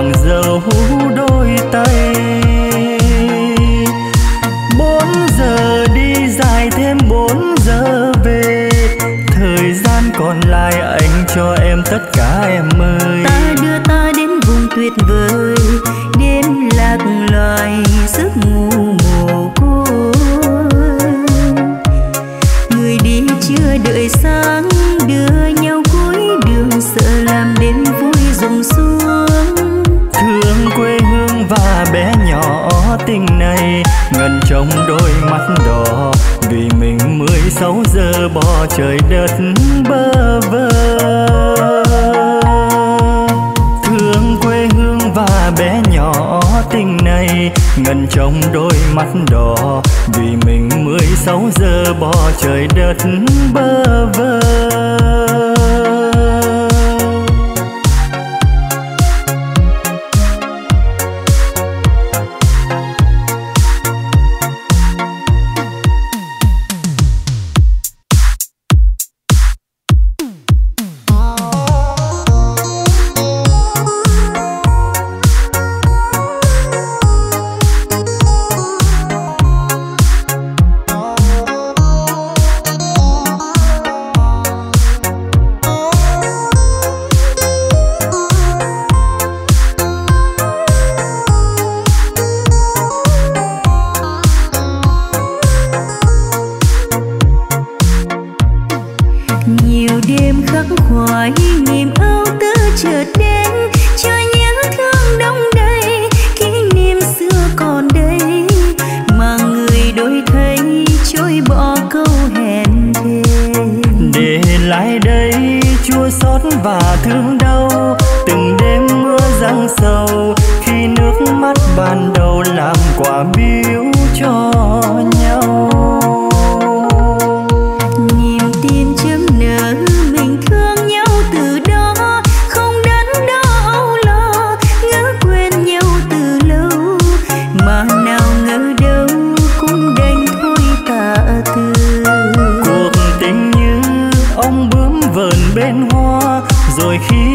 hoàng dầu đôi tay. Bốn giờ đi dài thêm bốn giờ về. Thời gian còn lại anh cho em tất cả em ơi. Ta đưa ta đến vùng tuyệt vời. bỏ trời đất bơ vơ. Thương quê hương và bé nhỏ tình này ngần trong đôi mắt đỏ. Vì mình mười sáu giờ bỏ trời đất bơ vơ.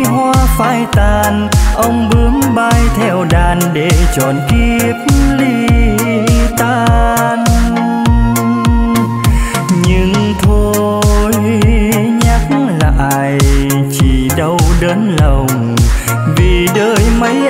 hoa phai tàn. Ông bướm bay theo đàn để tròn kiếp ly tan. Nhưng thôi, nhắc lại, chỉ đau đớn lòng vì đời mấy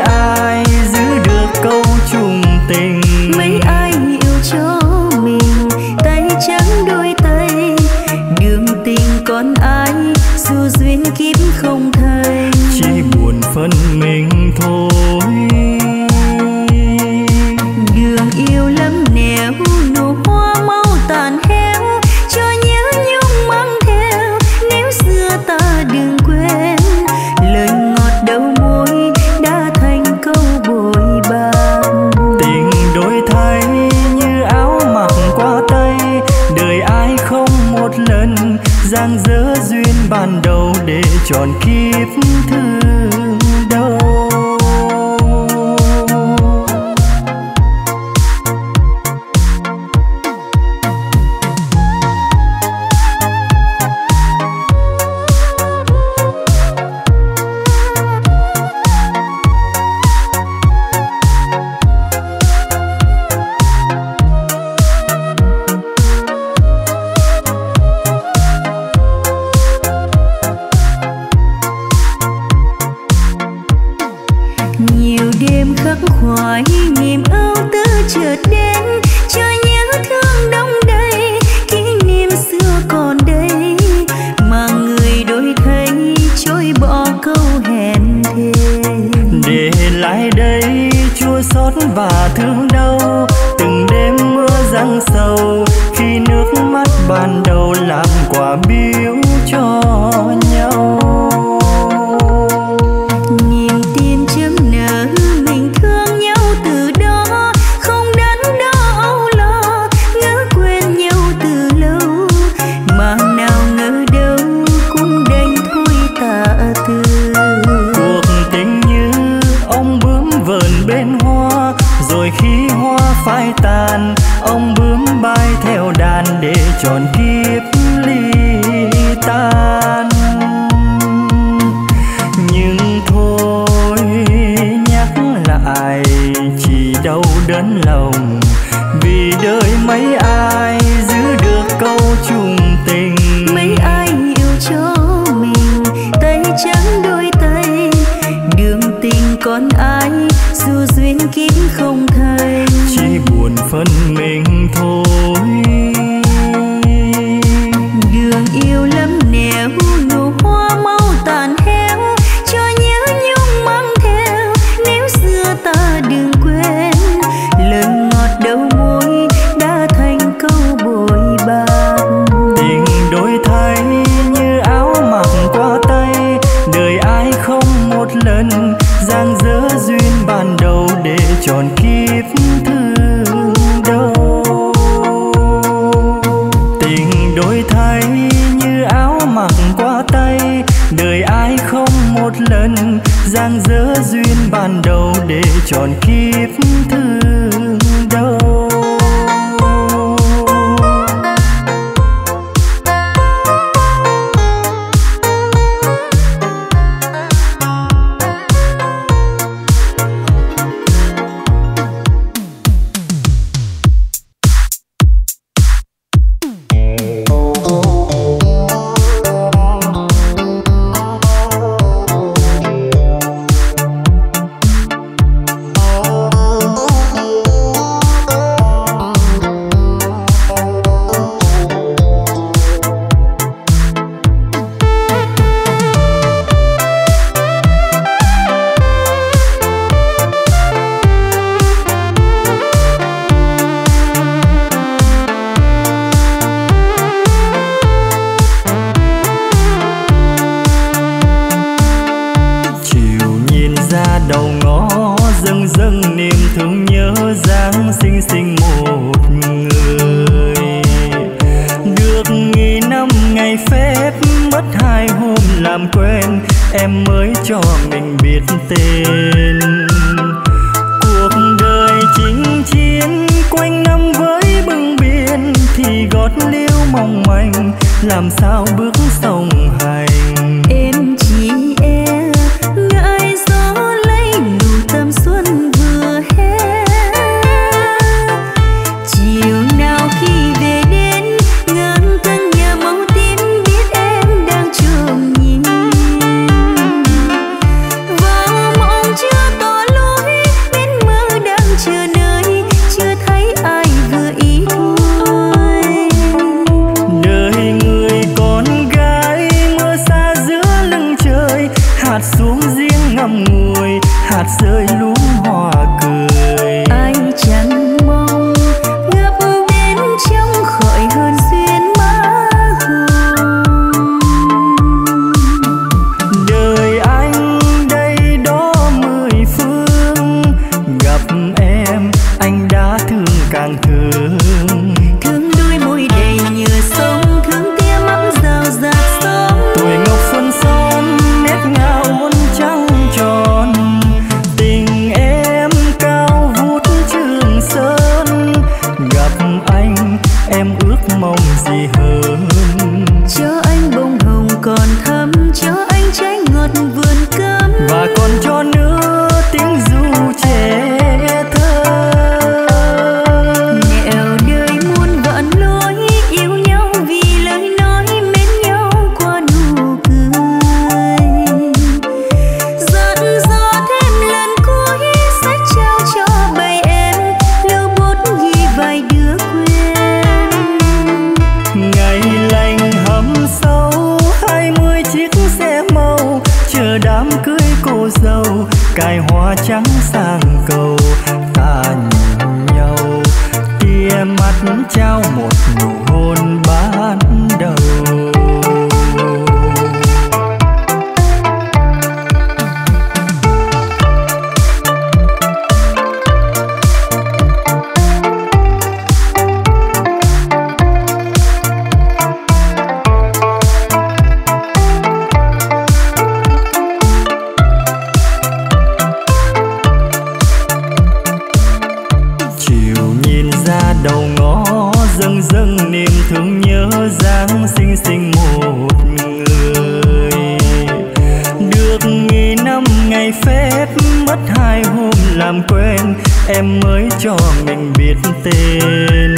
ngày phép mất hai hôm làm quen, em mới cho mình biết tên.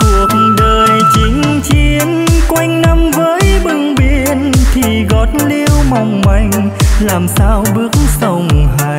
Cuộc đời chinh chiến quanh năm với bưng biên thì gót liêu mong manh, làm sao bước sông hài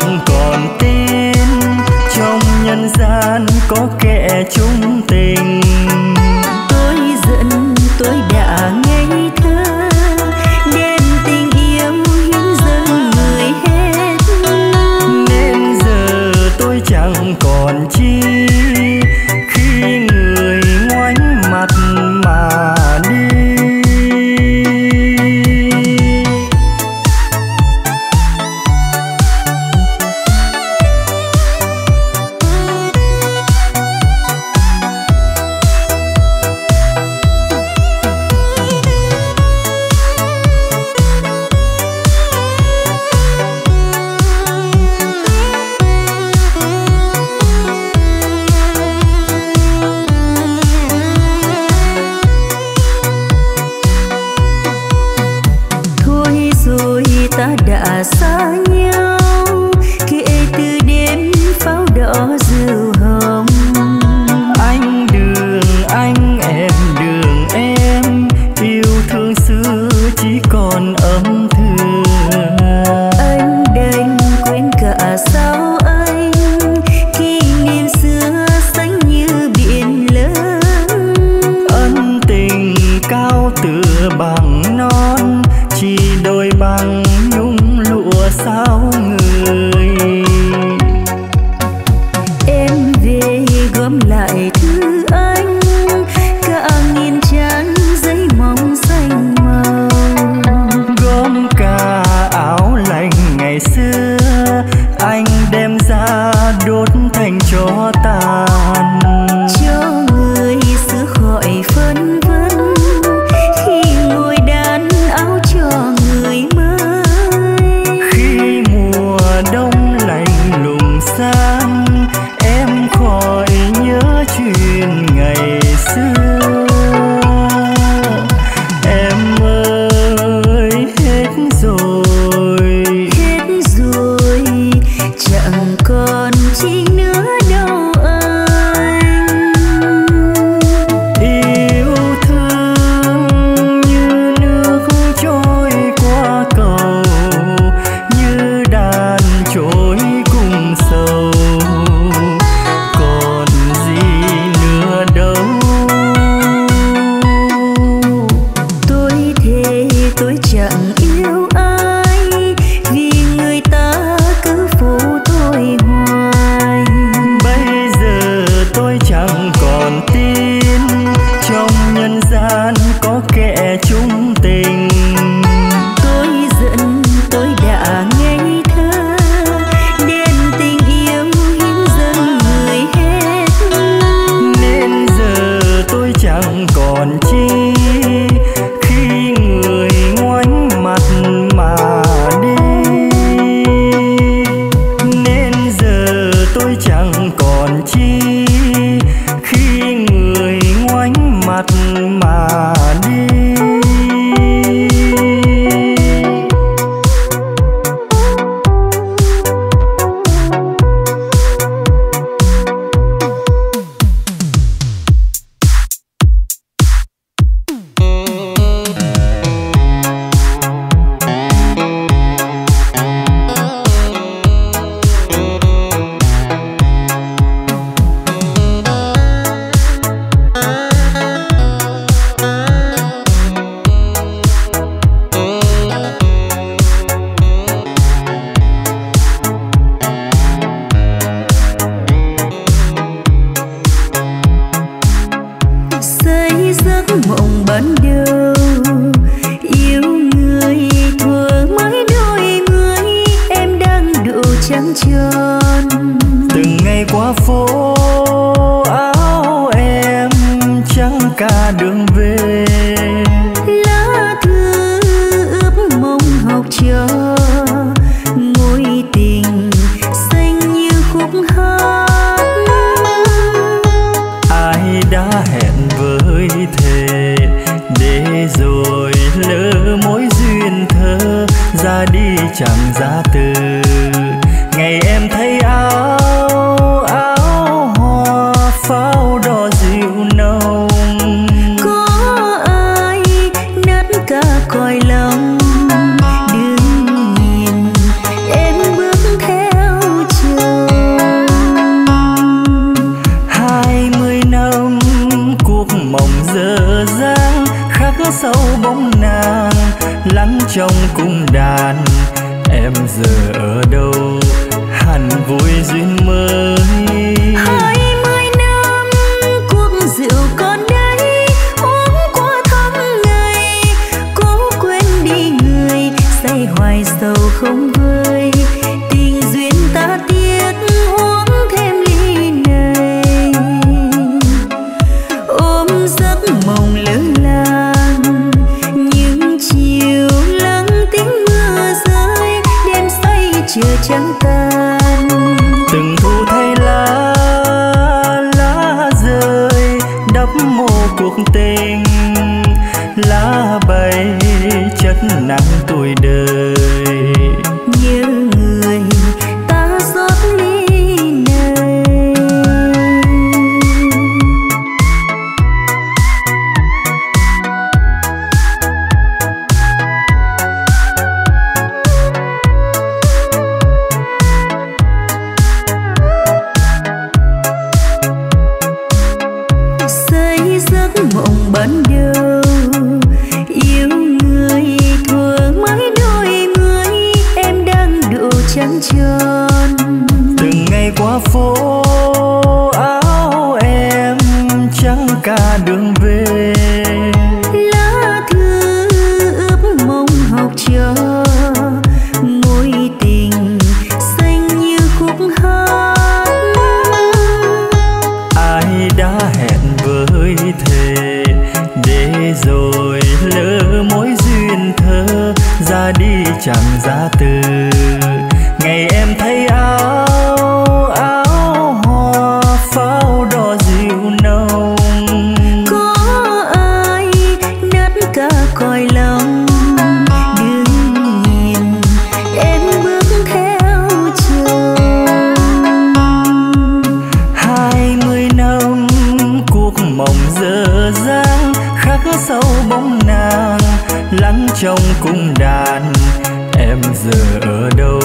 chẳng còn tin trong nhân gian có kẻ chung tình. Giờ ở đâu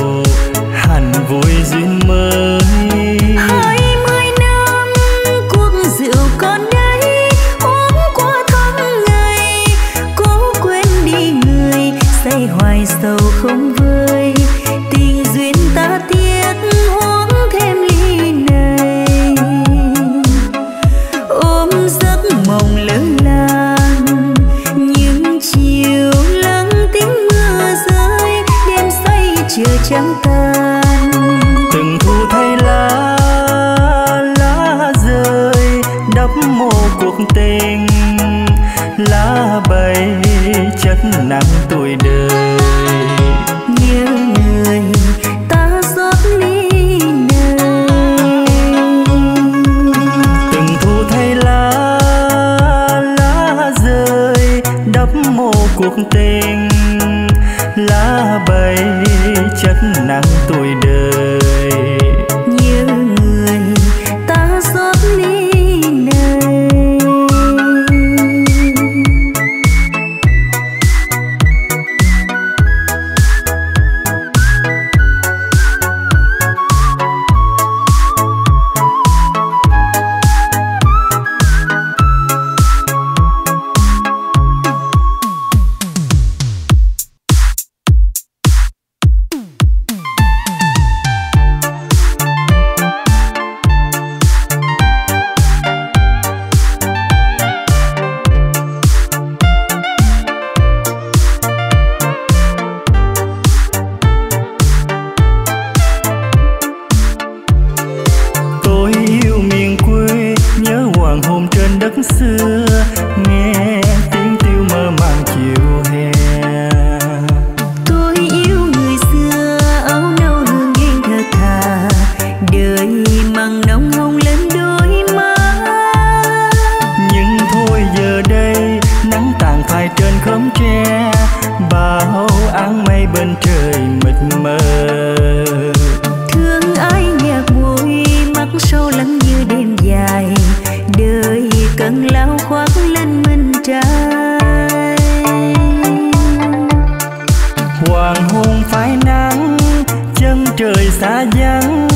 trời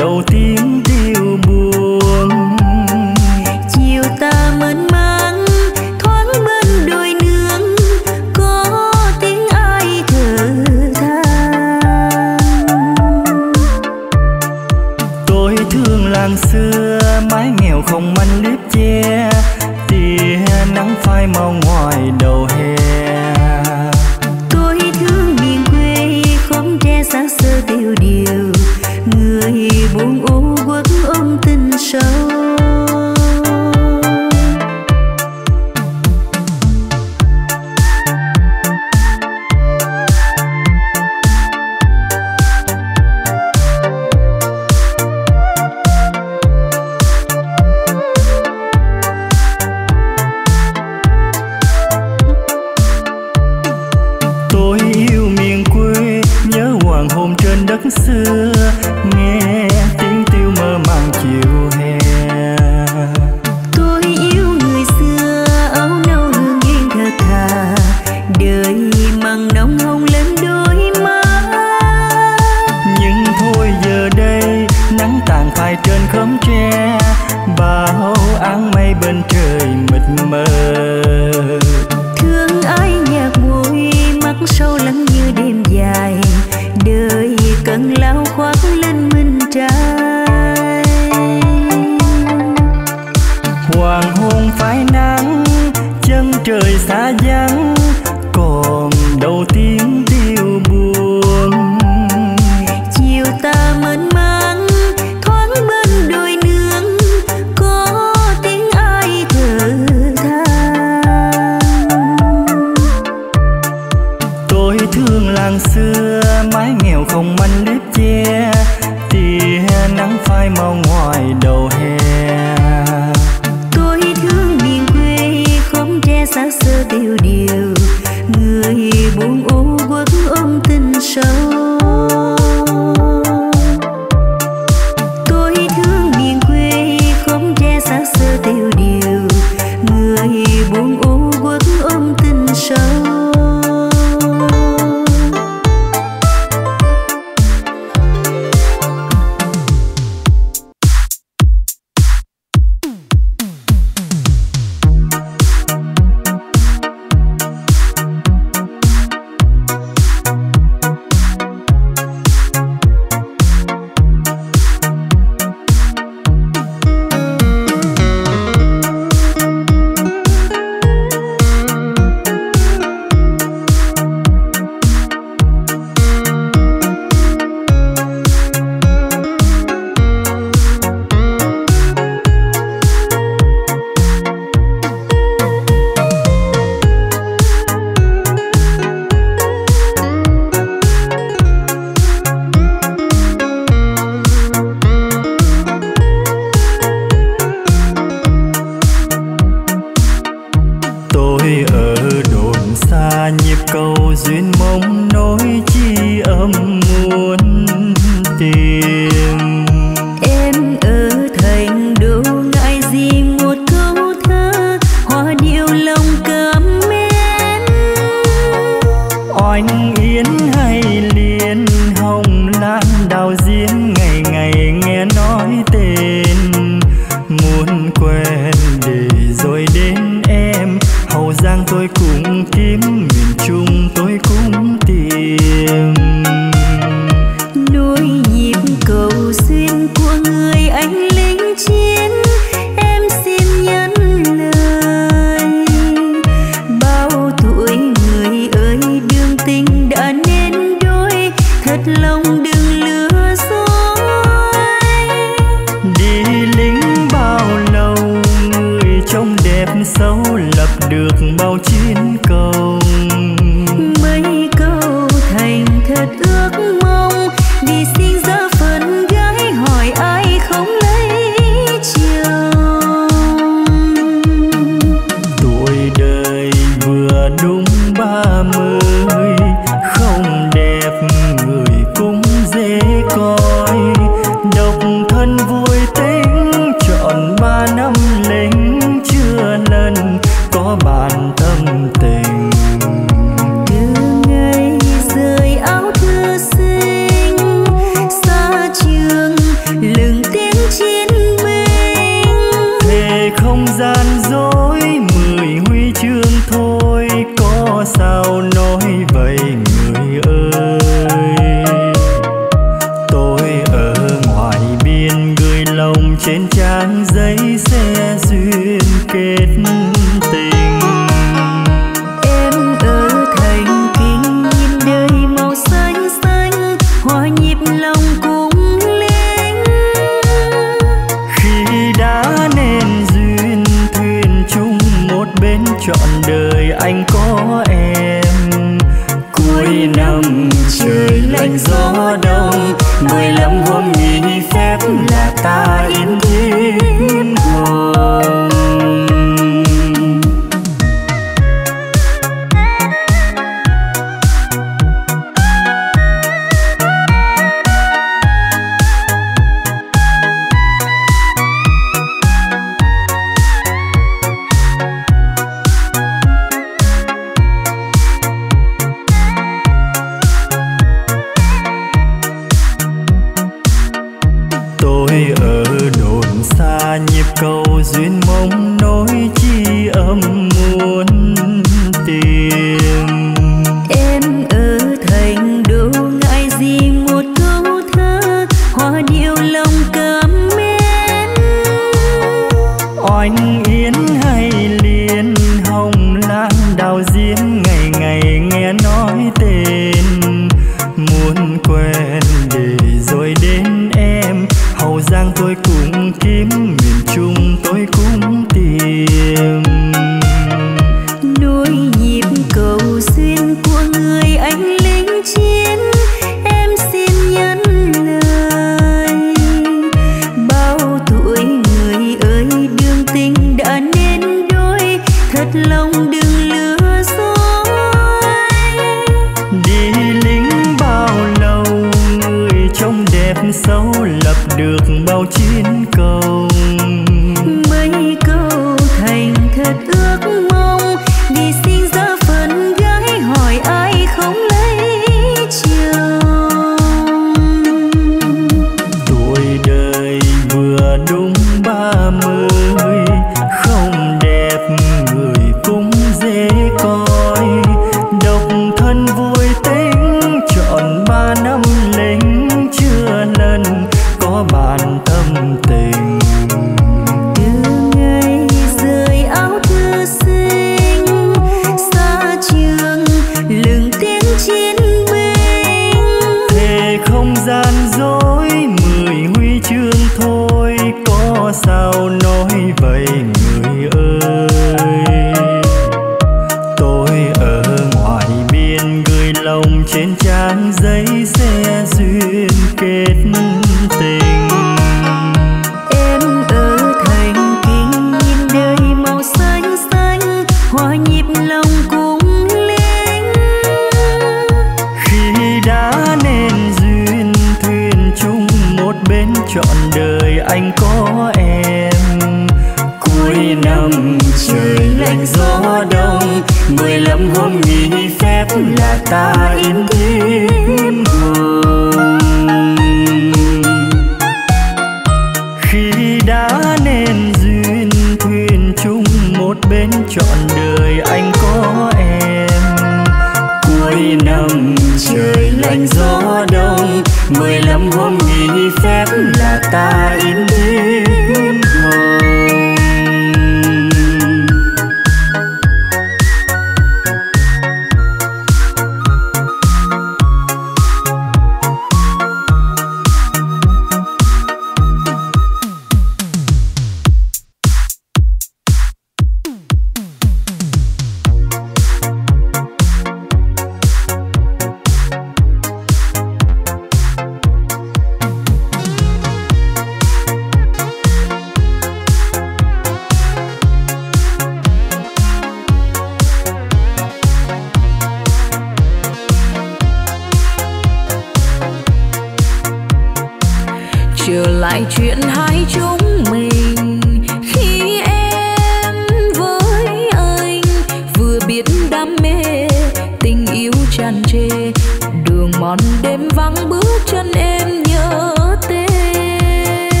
đêm vắng bước chân em nhớ tên.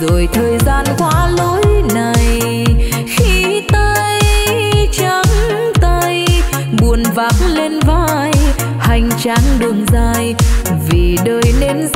Rồi thời gian qua lối này, khi tay trắng tay, buồn vác lên vai hành trang đường dài. Vì đời nên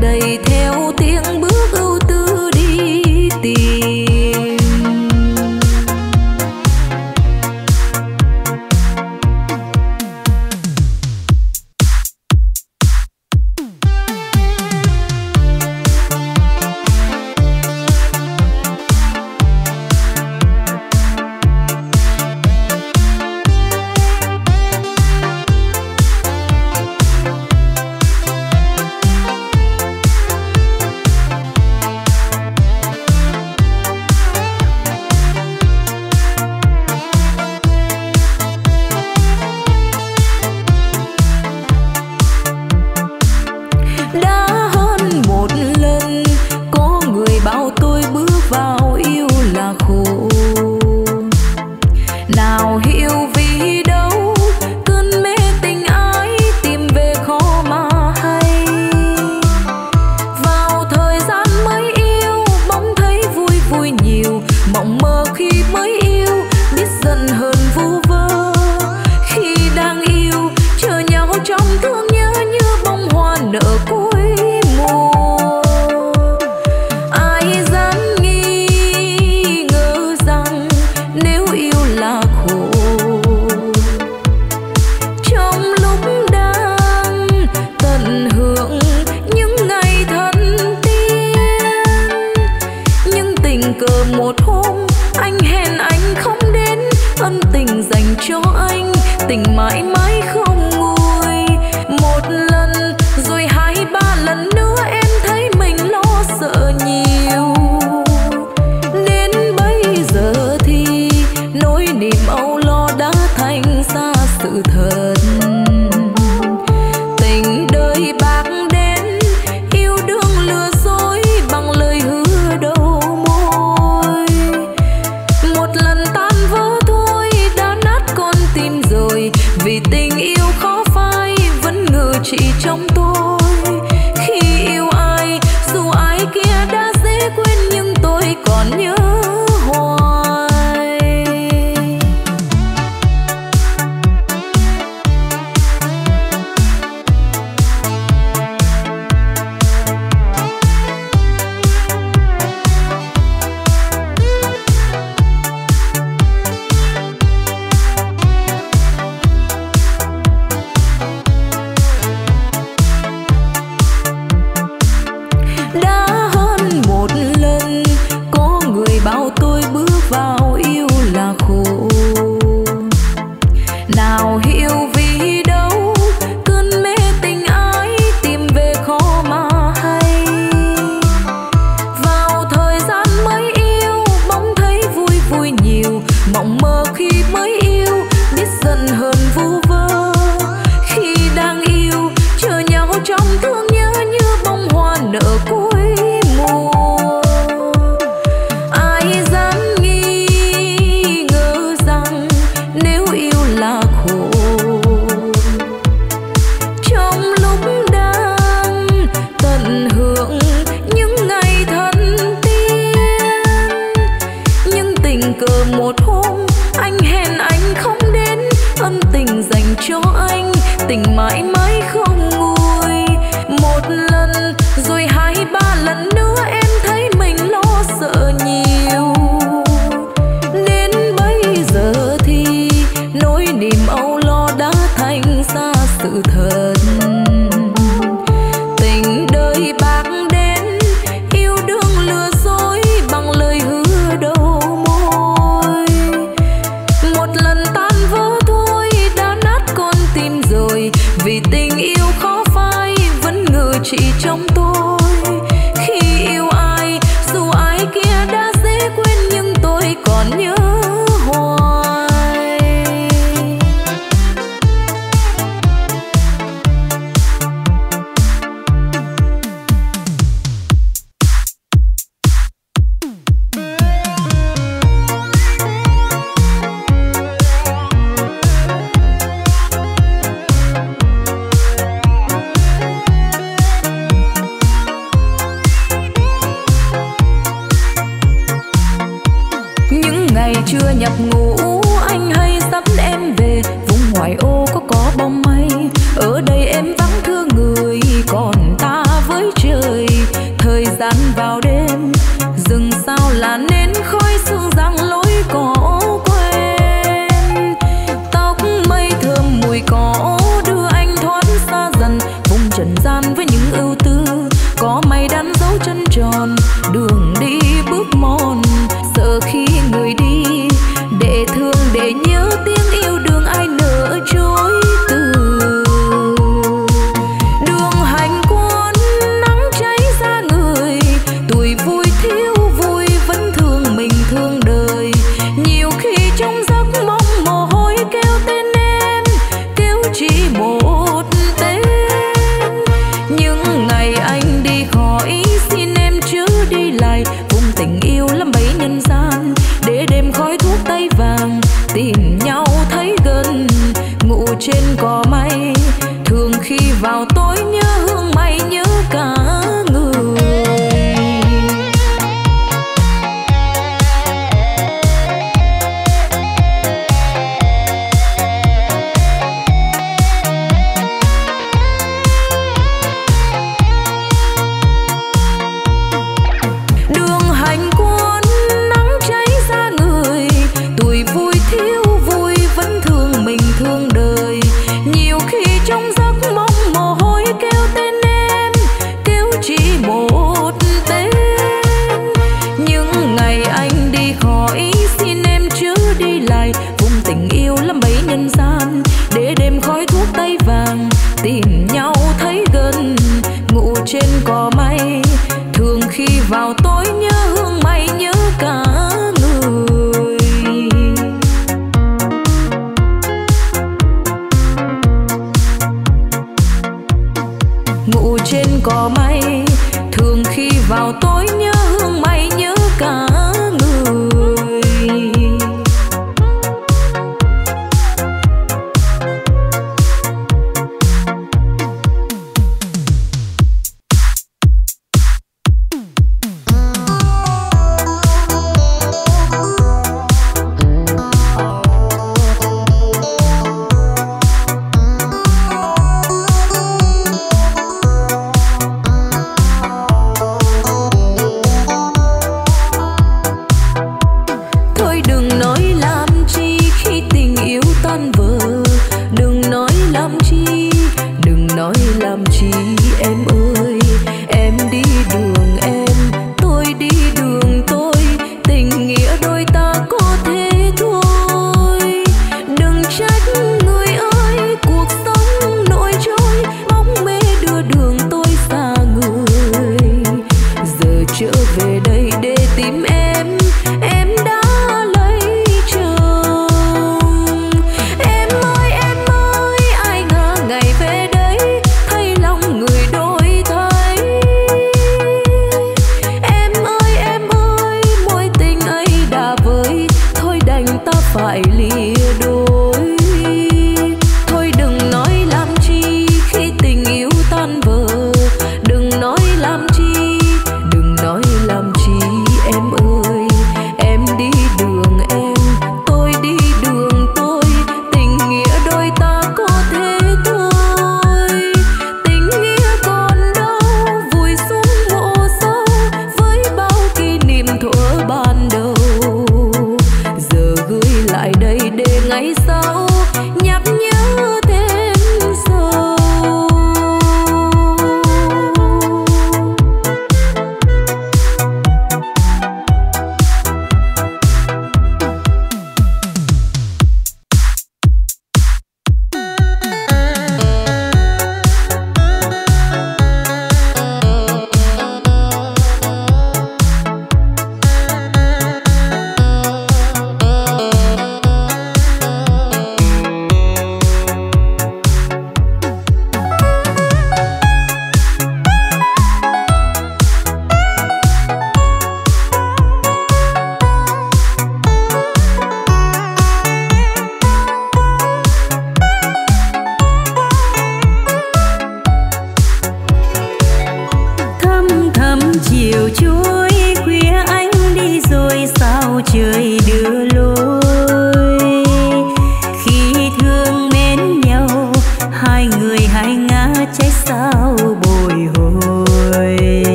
đây.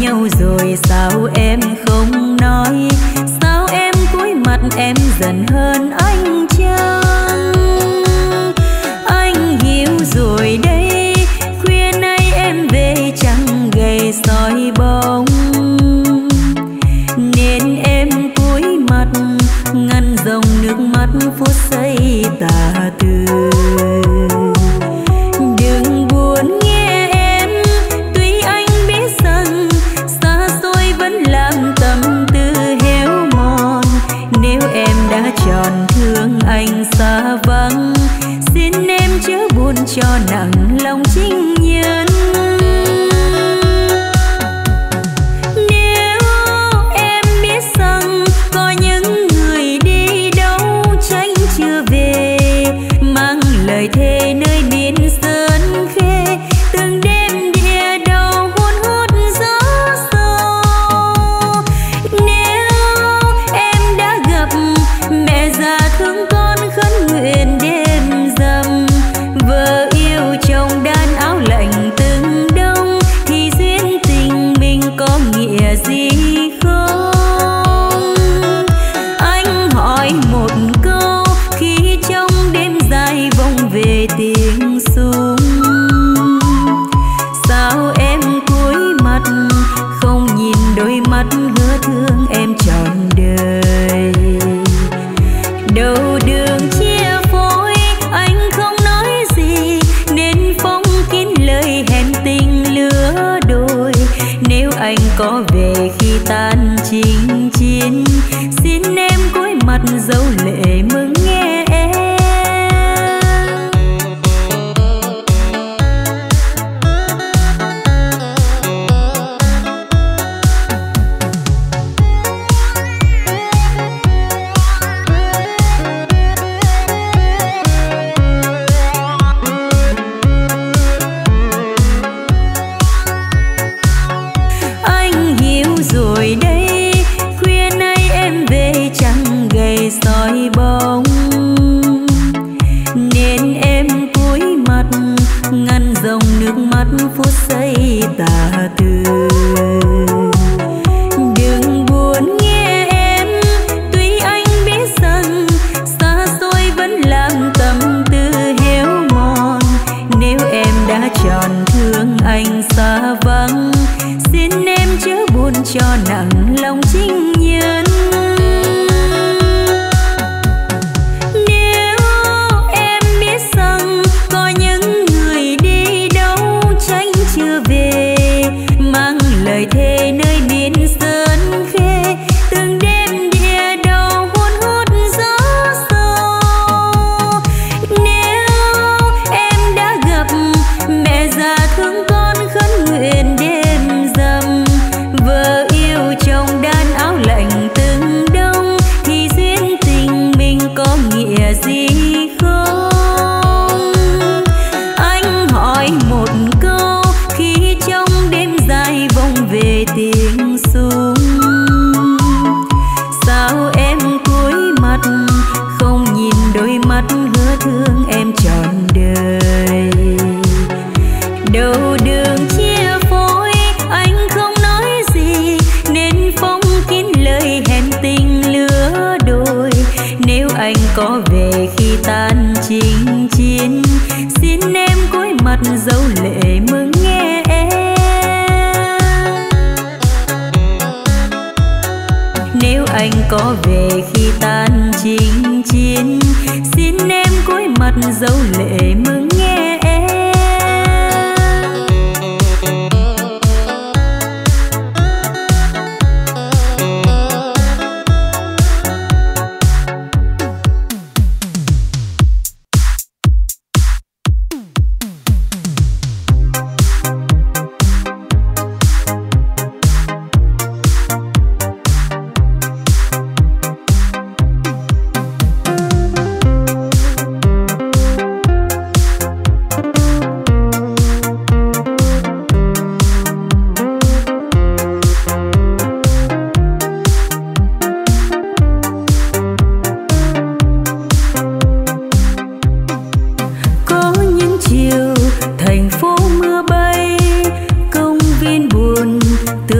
nhau rồi sao em không nói sao em cúi mặt em dần hơn anh chăng anh hiểu rồi đây.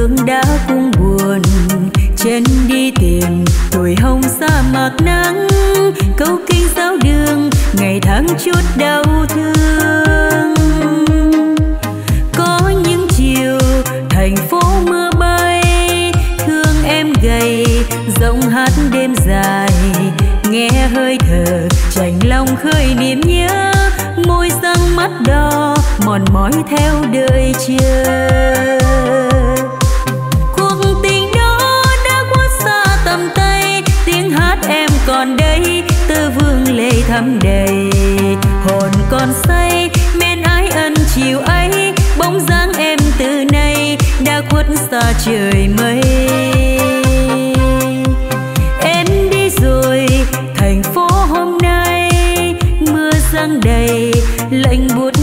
Tương đã cùng buồn chân đi tìm tuổi hồng sa mạc nắng, câu kinh giáo đường, ngày tháng chút đau thương. Có những chiều, thành phố mưa bay, thương em gầy, giọng hát đêm dài, nghe hơi thở chành lòng khơi niềm nhớ, môi răng mắt đỏ, mòn mỏi theo đời chờ còn đây tơ vương lệ thắm đầy. Hồn còn say, men ái ân chiều ấy, bóng dáng em từ nay đã khuất xa trời mây. Em đi rồi, thành phố hôm nay, mưa giăng đầy, lạnh buốt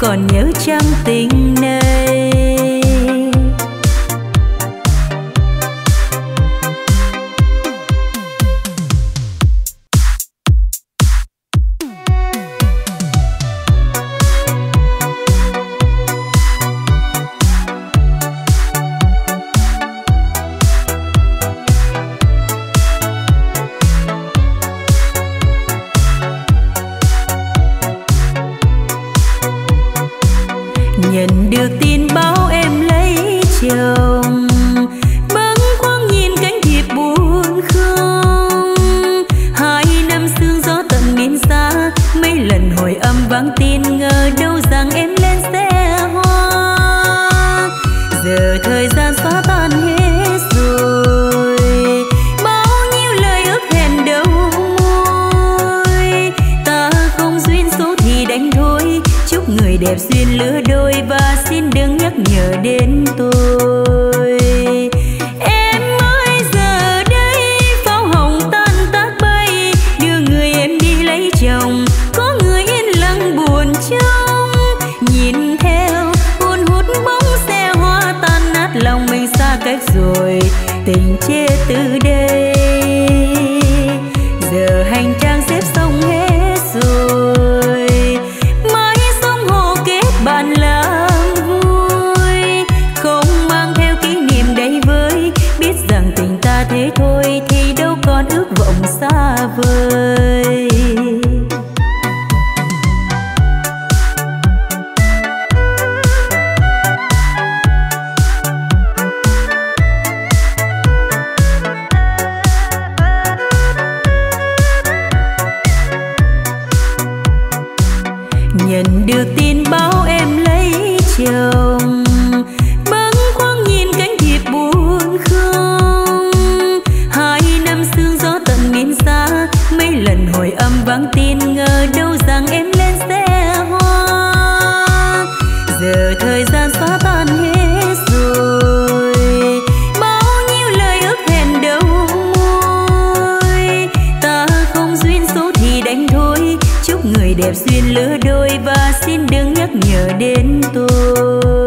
còn nhớ trăm tình đẹp và xin đừng nhắc nhở đến tôi.